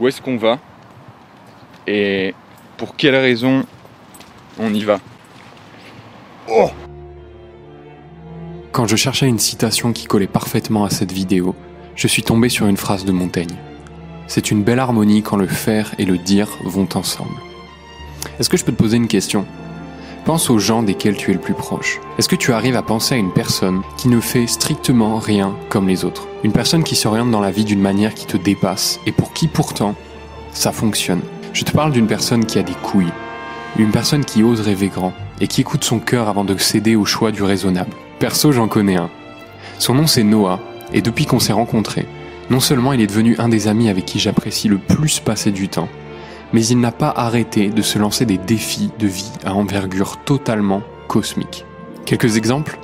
où est-ce qu'on va et pour quelle raison on y va. Oh Quand je cherchais une citation qui collait parfaitement à cette vidéo, je suis tombé sur une phrase de Montaigne. C'est une belle harmonie quand le faire et le dire vont ensemble. Est-ce que je peux te poser une question? Pense aux gens desquels tu es le plus proche. Est-ce que tu arrives à penser à une personne qui ne fait strictement rien comme les autres? Une personne qui s'oriente dans la vie d'une manière qui te dépasse et pour qui pourtant ça fonctionne. Je te parle d'une personne qui a des couilles, une personne qui ose rêver grand et qui écoute son cœur avant de céder au choix du raisonnable. Perso, j'en connais un. Son nom c'est Noah et depuis qu'on s'est rencontrés, non seulement il est devenu un des amis avec qui j'apprécie le plus passer du temps, mais il n'a pas arrêté de se lancer des défis de vie à envergure totalement cosmique. Quelques exemples?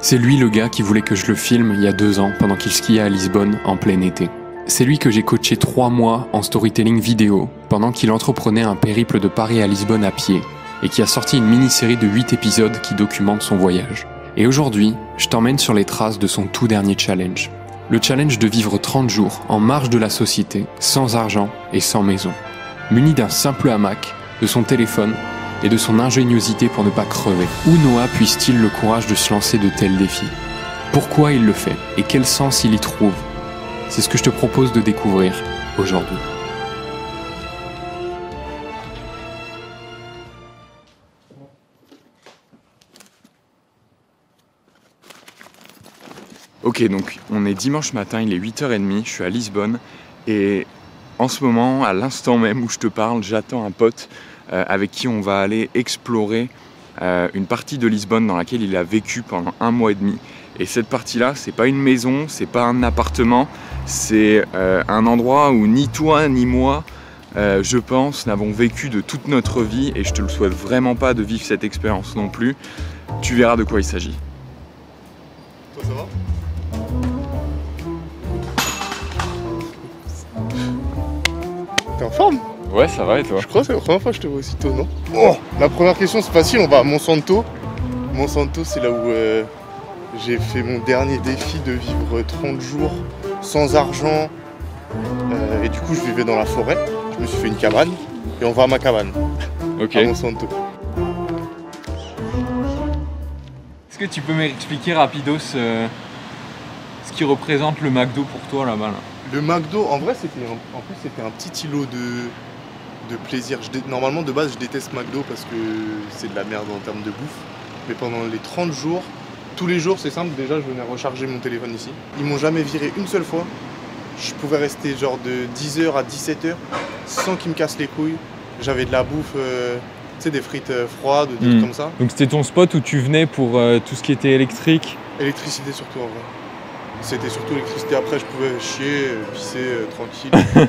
C'est lui le gars qui voulait que je le filme il y a deux ans pendant qu'il skiait à Lisbonne en plein été. C'est lui que j'ai coaché trois mois en storytelling vidéo pendant qu'il entreprenait un périple de Paris à Lisbonne à pied et qui a sorti une mini-série de 8 épisodes qui documentent son voyage. Et aujourd'hui, je t'emmène sur les traces de son tout dernier challenge. Le challenge de vivre 30 jours en marge de la société, sans argent et sans maison muni d'un simple hamac, de son téléphone et de son ingéniosité pour ne pas crever. Où Noah puisse-t-il le courage de se lancer de tels défis? Pourquoi il le fait? Et quel sens il y trouve? C'est ce que je te propose de découvrir aujourd'hui. Ok, donc on est dimanche matin, il est 8h30, je suis à Lisbonne et en ce moment, à l'instant même où je te parle, j'attends un pote euh, avec qui on va aller explorer euh, une partie de Lisbonne dans laquelle il a vécu pendant un mois et demi. Et cette partie-là, c'est pas une maison, c'est pas un appartement, c'est euh, un endroit où ni toi ni moi, je pense, n'avons vécu de toute notre vie et je te le souhaite vraiment pas de vivre cette expérience non plus. Tu verras de quoi il s'agit. Forme Ouais, ça va et toi Je crois que c'est la première fois que je te vois aussi tôt, non Oh La première question, c'est facile, on va à Monsanto. Monsanto, c'est là où euh, j'ai fait mon dernier défi de vivre 30 jours sans argent. Euh, et du coup, je vivais dans la forêt. Je me suis fait une cabane et on va à ma cabane. Ok. À Monsanto. Est-ce que tu peux m'expliquer rapidos euh, ce qui représente le McDo pour toi là-bas là? Le McDo, en vrai, c'était un, en plus, c'était un petit îlot de, de plaisir. Je dé- normalement, de base, je déteste McDo parce que c'est de la merde en termes de bouffe. Mais pendant les 30 jours, tous les jours, c'est simple, déjà, je venais recharger mon téléphone ici. Ils m'ont jamais viré une seule fois. Je pouvais rester genre de 10h à 17h sans qu'ils me cassent les couilles. J'avais de la bouffe, euh, tu sais, des frites euh, froides, des Hmm. trucs comme ça. Donc c'était ton spot où tu venais pour euh, tout ce qui était électrique? Électricité surtout, en vrai. C'était surtout l'électricité. Après, je pouvais chier, pisser euh, tranquille.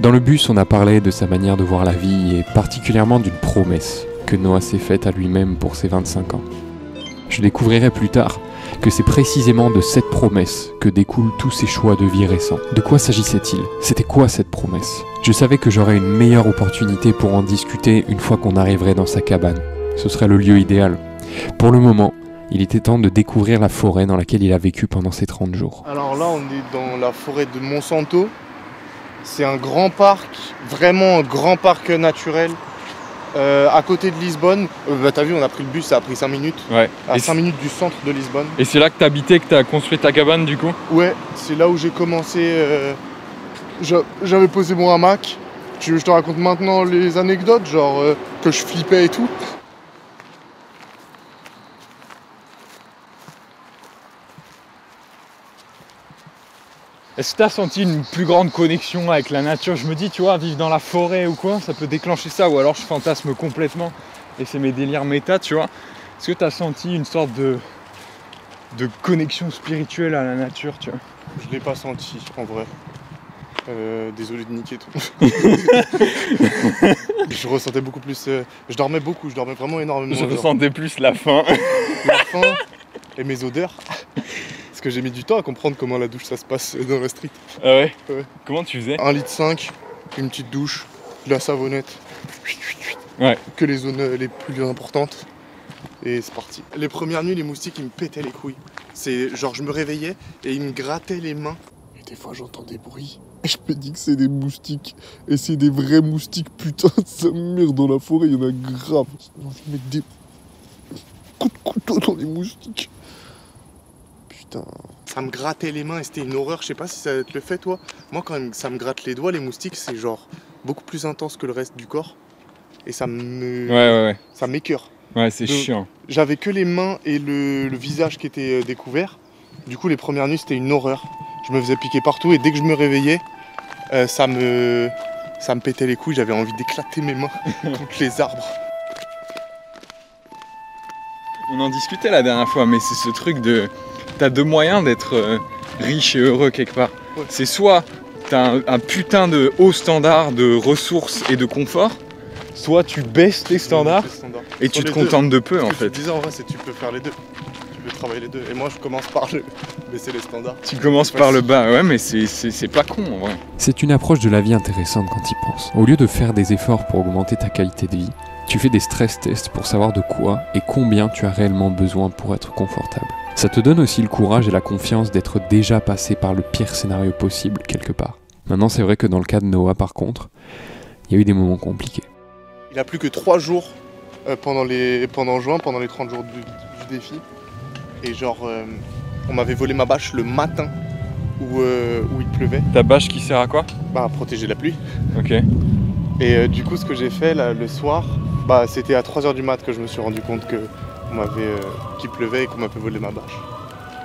Dans le bus, on a parlé de sa manière de voir la vie et particulièrement d'une promesse que Noah s'est faite à lui-même pour ses 25 ans. Je découvrirai plus tard que c'est précisément de cette promesse que découlent tous ses choix de vie récents. De quoi s'agissait-il? C'était quoi cette promesse? Je savais que j'aurais une meilleure opportunité pour en discuter une fois qu'on arriverait dans sa cabane. Ce serait le lieu idéal. Pour le moment, il était temps de découvrir la forêt dans laquelle il a vécu pendant ces 30 jours. Alors là, on est dans la forêt de Monsanto. C'est un grand parc, vraiment un grand parc naturel. euh, à côté de Lisbonne, Euh, bah, t'as vu, on a pris le bus, ça a pris 5 minutes. Ouais. À Et 5 minutes du centre de Lisbonne. Et c'est là que t'habitais, que t'as construit ta cabane du coup? Ouais, c'est là où j'ai commencé. euh, j'a- J'avais posé mon hamac. Tu veux que je te raconte maintenant les anecdotes, genre euh, que je flippais et tout? Est-ce que t'as senti une plus grande connexion avec la nature? Je me dis, tu vois, vivre dans la forêt ou quoi, ça peut déclencher ça, ou alors je fantasme complètement et c'est mes délires méta, tu vois. Est-ce que t'as senti une sorte de, de connexion spirituelle à la nature, tu vois? Je l'ai pas senti en vrai. Euh, désolé de niquer tout. je ressentais beaucoup plus. euh, je dormais beaucoup, je dormais vraiment énormément. Je genre. ressentais plus la faim. la faim et mes odeurs. Que j'ai mis du temps à comprendre comment la douche ça se passe dans la street. Ah ouais, Ouais. Comment tu faisais 1 litre 5, une petite douche, de la savonnette. Ouais. Que les zones les plus importantes. Et c'est parti. Les premières nuits, les moustiques ils me pétaient les couilles. C'est genre je me réveillais et ils me grattaient les mains. Et Et des fois, j'entends des bruits. Et je me dis que c'est des moustiques. Et c'est des vrais moustiques, putain, ça merde dans la forêt, il y en a grave. J'ai envie de mettre des coups de couteau dans les moustiques. Putain. Ça me grattait les mains et c'était une horreur. Je sais pas si ça te le fait, toi. Moi, quand ça me gratte les doigts, les moustiques, c'est genre beaucoup plus intense que le reste du corps. Et ça me. Ouais, ouais, ouais. Ça m'écœure. Ouais, c'est chiant. J'avais que les mains et le, le visage qui étaient euh, découverts. Du coup, les premières nuits, c'était une horreur. Je me faisais piquer partout et dès que je me réveillais, euh, ça, me, ça me pétait les couilles. J'avais envie d'éclater mes mains contre les arbres. On en discutait la dernière fois, mais c'est ce truc de. T'as deux moyens d'être euh, riche et heureux quelque part. Ouais. C'est soit t'as un, un putain de haut standard de ressources et de confort, soit tu baisses tes standards Les standards. et Soit tu te deux. contentes de peu Ce en que fait. Tu disais en vrai, c'est que tu peux faire les deux. Tu peux travailler les deux. Et moi, je commence par le baisser les standards. Tu commences par le bas, ouais, mais c'est- c'est c'est pas con en vrai. C'est une approche de la vie intéressante quand y penses. Au lieu de faire des efforts pour augmenter ta qualité de vie, tu fais des stress tests pour savoir de quoi et combien tu as réellement besoin pour être confortable. Ça te donne aussi le courage et la confiance d'être déjà passé par le pire scénario possible quelque part. Maintenant, c'est vrai que dans le cas de Noah, par contre, il y a eu des moments compliqués. Il a plus que 3 jours euh, pendant, les, pendant juin, pendant les 30 jours du, du défi. Et genre, euh, on m'avait volé ma bâche le matin où, euh, où il pleuvait, Ta bâche qui sert à quoi? Bah, à protéger la pluie. Ok. Et euh, du coup, ce que j'ai fait là, le soir, bah, c'était à 3h du mat que je me suis rendu compte que m'avait, euh, qu'il pleuvait et qu'on m'avait volé ma bâche.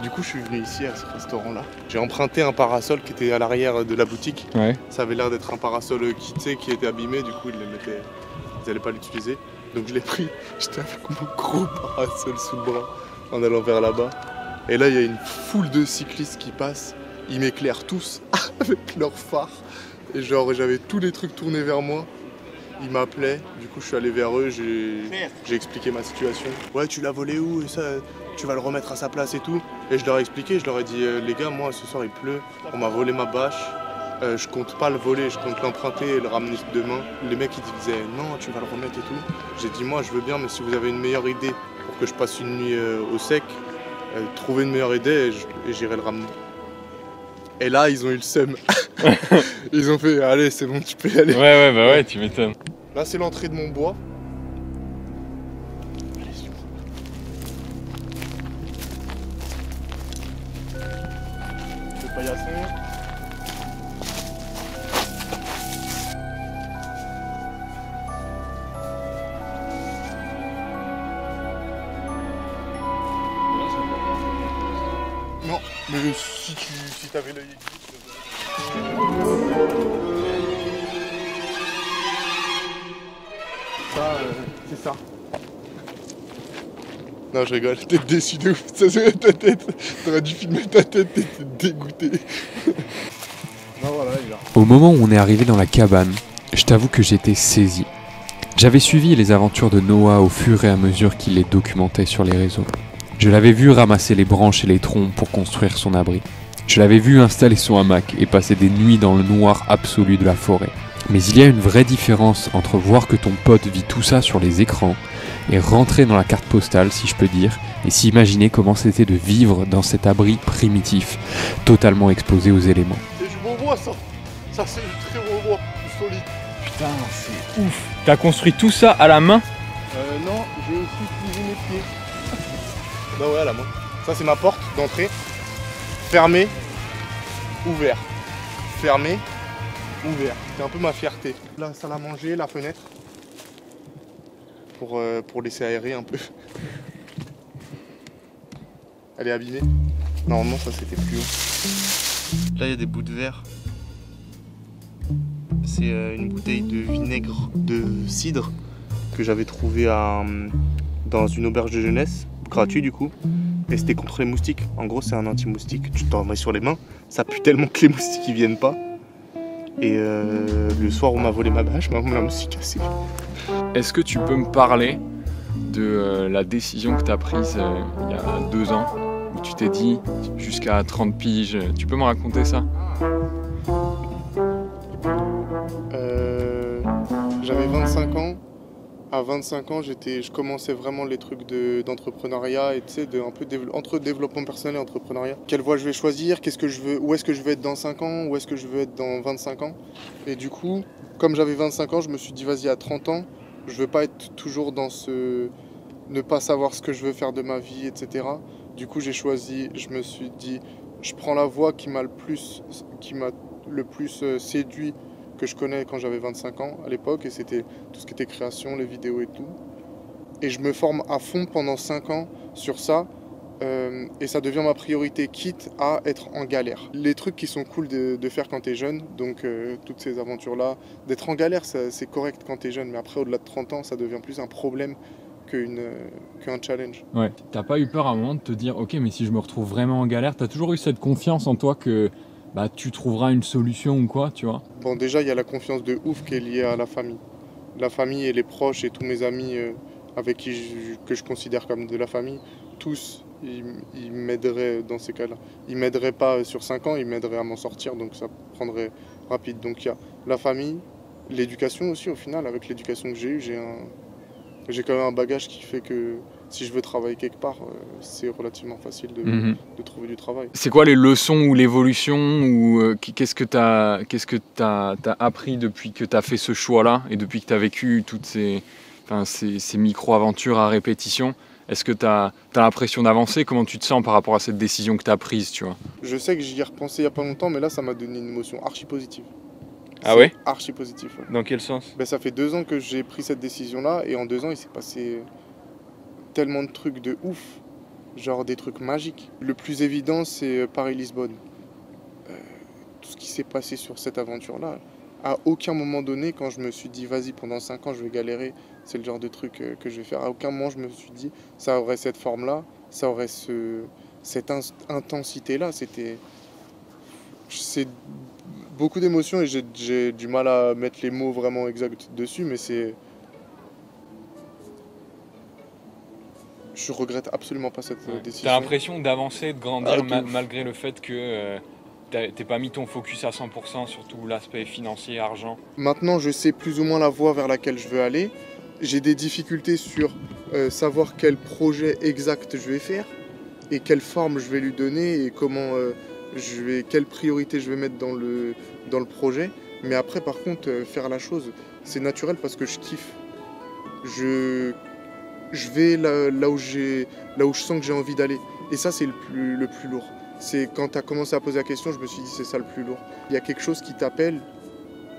Du coup, je suis venu ici à ce restaurant-là. J'ai emprunté un parasol qui était à l'arrière de la boutique. Ouais. Ça avait l'air d'être un parasol euh, qui, qui était abîmé, du coup, ils n'allaient pas l'utiliser. Donc je l'ai pris, j'étais avec mon gros parasol sous le bras en allant vers là-bas. Et là, il y a une foule de cyclistes qui passent. Ils m'éclairent tous avec leurs phares. Et genre, j'avais tous les trucs tournés vers moi. Ils m'appelaient, du coup, je suis allé vers eux, j'ai expliqué ma situation. Ouais, tu l'as volé où et ça, tu vas le remettre à sa place et tout. Et je leur ai expliqué, je leur ai dit, euh, les gars, moi, ce soir, il pleut, on m'a volé ma bâche. Euh, je compte pas le voler, je compte l'emprunter et le ramener demain. Les mecs ils disaient non, tu vas le remettre et tout. J'ai dit moi je veux bien, mais si vous avez une meilleure idée pour que je passe une nuit euh, au sec, trouvez une meilleure idée et j'irai le ramener. Et là ils ont eu le seum. ils ont fait allez c'est bon tu peux y aller. Ouais, ouais, bah ouais, tu m'étonnes. Là c'est l'entrée de mon bois. Allez. Le paillasson. Non, mais si tu si t'avais l'œil Ça, euh, c'est ça. Non, je rigole, t'es déçu de ouf. Ça se ta tête. T'aurais dû filmer ta tête, t'étais dégoûté. non, voilà, il est là. Au moment où on est arrivé dans la cabane, je t'avoue que j'étais saisi. J'avais suivi les aventures de Noah au fur et à mesure qu'il les documentait sur les réseaux. Je l'avais vu ramasser les branches et les troncs pour construire son abri. Je l'avais vu installer son hamac et passer des nuits dans le noir absolu de la forêt. Mais il y a une vraie différence entre voir que ton pote vit tout ça sur les écrans et rentrer dans la carte postale, si je peux dire, et s'imaginer comment c'était de vivre dans cet abri primitif, totalement exposé aux éléments. C'est du bon bois, ça. Ça, c'est du très bon bois, du solide. Putain, c'est ouf. T'as construit tout ça à la main? Euh, non, j'ai aussi cuisiné mes pieds. Non, ouais, à la main. Ça, c'est ma porte d'entrée. Fermé, ouvert. Fermé, ouvert. C'est un peu ma fierté. La salle à manger, la fenêtre. Pour, euh, pour laisser aérer un peu. Elle est abîmée. Normalement, ça c'était plus haut. Là, il y a des bouts de verre. C'est euh, une bouteille de vinaigre de cidre que j'avais trouvé hum, dans une auberge de jeunesse, gratuit du coup. Et c'était contre les moustiques. En gros, c'est un anti-moustique. Tu t'en mets sur les mains. Ça pue tellement que les moustiques ils viennent pas. Et euh, le soir, on m'a volé ma bâche, ma la moustique cassée. Est-ce que tu peux me parler de euh, la décision que tu as prise euh, il y a deux ans où tu t'es dit jusqu'à 30 piges Tu peux me raconter ça? Euh, J'avais 25 ans. À à 25 ans, j'étais, je commençais vraiment les trucs de, d'entrepreneuriat et tu de, un peu entre développement personnel et entrepreneuriat. Quelle voie je vais choisir? Qu'est-ce que je veux Où est-ce que je veux être dans 5 ans? Où est-ce que je veux être dans 25 ans? Et du coup, comme j'avais 25 ans, je me suis dit, vas-y, à 30 ans, je veux pas être toujours dans ce. ne pas savoir ce que je veux faire de ma vie, etc. Du coup, j'ai choisi, je me suis dit, je prends la voie qui m'a le plus, qui m'a le plus euh, séduit que je connais quand j'avais 25 ans à l'époque, et c'était tout ce qui était création, les vidéos et tout. Et je me forme à fond pendant 5 ans sur ça, euh, et ça devient ma priorité, quitte à être en galère. Les trucs qui sont cool de, faire quand t'es jeune, donc euh, toutes ces aventures-là, d'être en galère, c'est correct quand t'es jeune, mais après, au-delà de 30 ans, ça devient plus un problème euh, qu'un challenge. Ouais. T'as pas eu peur à un moment de te dire, ok, mais si je me retrouve vraiment en galère, t'as toujours eu cette confiance en toi que bah, tu trouveras une solution ou quoi, tu vois Bon, déjà, il y a la confiance de ouf qui est liée à la famille. La famille et les proches et tous mes amis euh, avec qui je, que je considère comme de la famille, tous, ils, m'aideraient dans ces cas-là. Ils m'aideraient pas sur 5 ans, ils m'aideraient à m'en sortir, donc ça prendrait rapide. Donc il y a la famille, l'éducation aussi, au final, avec l'éducation que j'ai eue. J'ai quand même un bagage qui fait que si je veux travailler quelque part, euh, c'est relativement facile de, Mhm. de trouver du travail. C'est quoi les leçons ou l'évolution ou euh, qu'est-ce que tu as, qu'est-ce que t'as, t'as appris depuis que tu as fait ce choix-là et depuis que tu as vécu toutes ces, enfin, ces, ces micro-aventures à répétition? Est-ce que tu as, l'impression d'avancer? Comment tu te sens par rapport à cette décision que tu as prise tu vois? Je sais que j'y ai repensé il y a pas longtemps, mais là, ça m'a donné une émotion archi positive. Ah ouais? Archi positif. ouais. Dans quel sens? Ben, ça fait deux ans que j'ai pris cette décision-là, et en deux ans, il s'est passé tellement de trucs de ouf, genre des trucs magiques. Le plus évident, c'est euh, Paris-Lisbonne. Euh, tout ce qui s'est passé sur cette aventure-là, à aucun moment donné, quand je me suis dit, vas-y, pendant cinq ans, je vais galérer, c'est le genre de truc euh, que je vais faire, à aucun moment, je me suis dit, ça aurait cette forme-là, ça aurait ce, cette intensité-là. C'était. C'est beaucoup d'émotions et j'ai du mal à mettre les mots vraiment exacts dessus, mais c'est. Je regrette absolument pas cette euh, décision. T'as l'impression d'avancer, de grandir Ah, ma- malgré le fait que euh, t'aies pas mis ton focus à 100% sur tout l'aspect financier, argent? Maintenant, je sais plus ou moins la voie vers laquelle je veux aller. J'ai des difficultés sur euh, savoir quel projet exact je vais faire et quelle forme je vais lui donner et comment euh, je vais, quelle priorité je vais mettre dans le, dans le projet. Mais après, par contre, faire la chose, c'est naturel parce que je kiffe. Je, je vais là, où je sens que j'ai envie d'aller. Et ça, c'est le plus, lourd. C'est quand tu as commencé à poser la question, je me suis dit c'est ça le plus lourd. Il y a quelque chose qui t'appelle,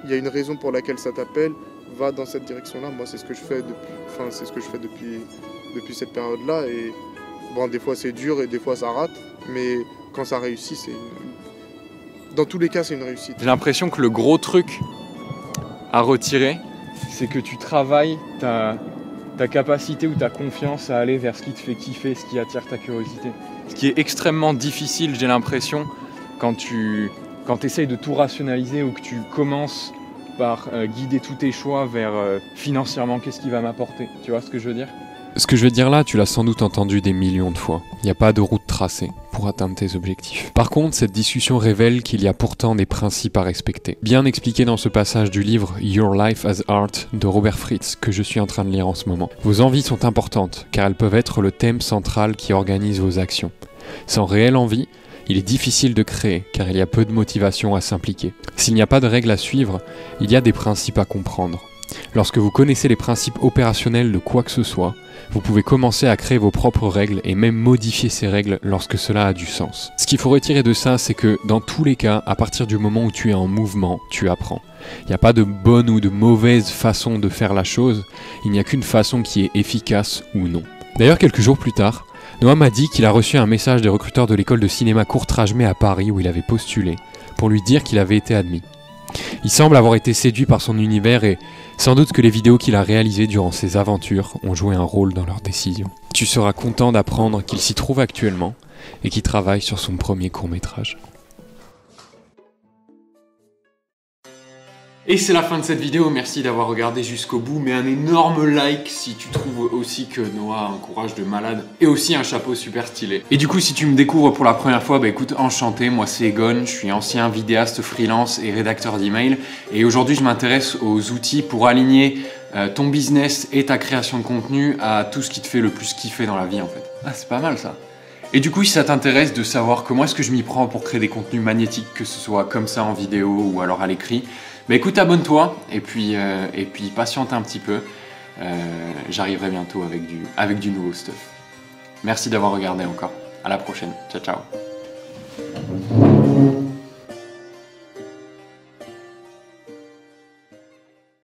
il y a une raison pour laquelle ça t'appelle, va dans cette direction-là. Moi, c'est ce que je fais depuis, cette période-là. Et bon, des fois c'est dur et des fois ça rate, mais quand ça réussit, c'est dans tous les cas, c'est une réussite. J'ai l'impression que le gros truc à retirer, c'est que tu travailles ta, ta capacité ou ta confiance à aller vers ce qui te fait kiffer, ce qui attire ta curiosité. Ce qui est extrêmement difficile, j'ai l'impression, quand tu quand essayes de tout rationaliser ou que tu commences par euh, guider tous tes choix vers euh, financièrement qu'est-ce qui va m'apporter. Tu vois ce que je veux dire? Ce que je vais dire là, tu l'as sans doute entendu des millions de fois. Il n'y a pas de route tracée pour atteindre tes objectifs. Par contre, cette discussion révèle qu'il y a pourtant des principes à respecter. Bien expliqué dans ce passage du livre Your Life as Art de Robert Fritz que je suis en train de lire en ce moment. Vos envies sont importantes car elles peuvent être le thème central qui organise vos actions. Sans réelle envie, il est difficile de créer car il y a peu de motivation à s'impliquer. S'il n'y a pas de règles à suivre, il y a des principes à comprendre. Lorsque vous connaissez les principes opérationnels de quoi que ce soit, vous pouvez commencer à créer vos propres règles et même modifier ces règles lorsque cela a du sens. Ce qu'il faut retirer de ça, c'est que dans tous les cas, à partir du moment où tu es en mouvement, tu apprends. Il n'y a pas de bonne ou de mauvaise façon de faire la chose, il n'y a qu'une façon qui est efficace ou non. D'ailleurs, quelques jours plus tard, Noah m'a dit qu'il a reçu un message des recruteurs de l'école de cinéma Courtrage-May à Paris où il avait postulé, pour lui dire qu'il avait été admis. Il semble avoir été séduit par son univers et sans doute que les vidéos qu'il a réalisées durant ses aventures ont joué un rôle dans leur décision. Tu seras content d'apprendre qu'il s'y trouve actuellement et qu'il travaille sur son premier court métrage. Et c'est la fin de cette vidéo, merci d'avoir regardé jusqu'au bout, mais un énorme like si tu trouves aussi que Noah a un courage de malade et aussi un chapeau super stylé. Et du coup, si tu me découvres pour la première fois, bah écoute, enchanté, moi c'est Egon, je suis ancien vidéaste freelance et rédacteur d'email, et aujourd'hui je m'intéresse aux outils pour aligner euh, ton business et ta création de contenu à tout ce qui te fait le plus kiffer dans la vie en fait. Ah, c'est pas mal ça. Et du coup, si ça t'intéresse de savoir comment est-ce que je m'y prends pour créer des contenus magnétiques, que ce soit comme ça en vidéo ou alors à l'écrit, mais écoute, abonne-toi et puis, euh, et puis patiente un petit peu. Euh, j'arriverai bientôt avec du, avec du nouveau stuff. Merci d'avoir regardé encore. À la prochaine. Ciao, ciao.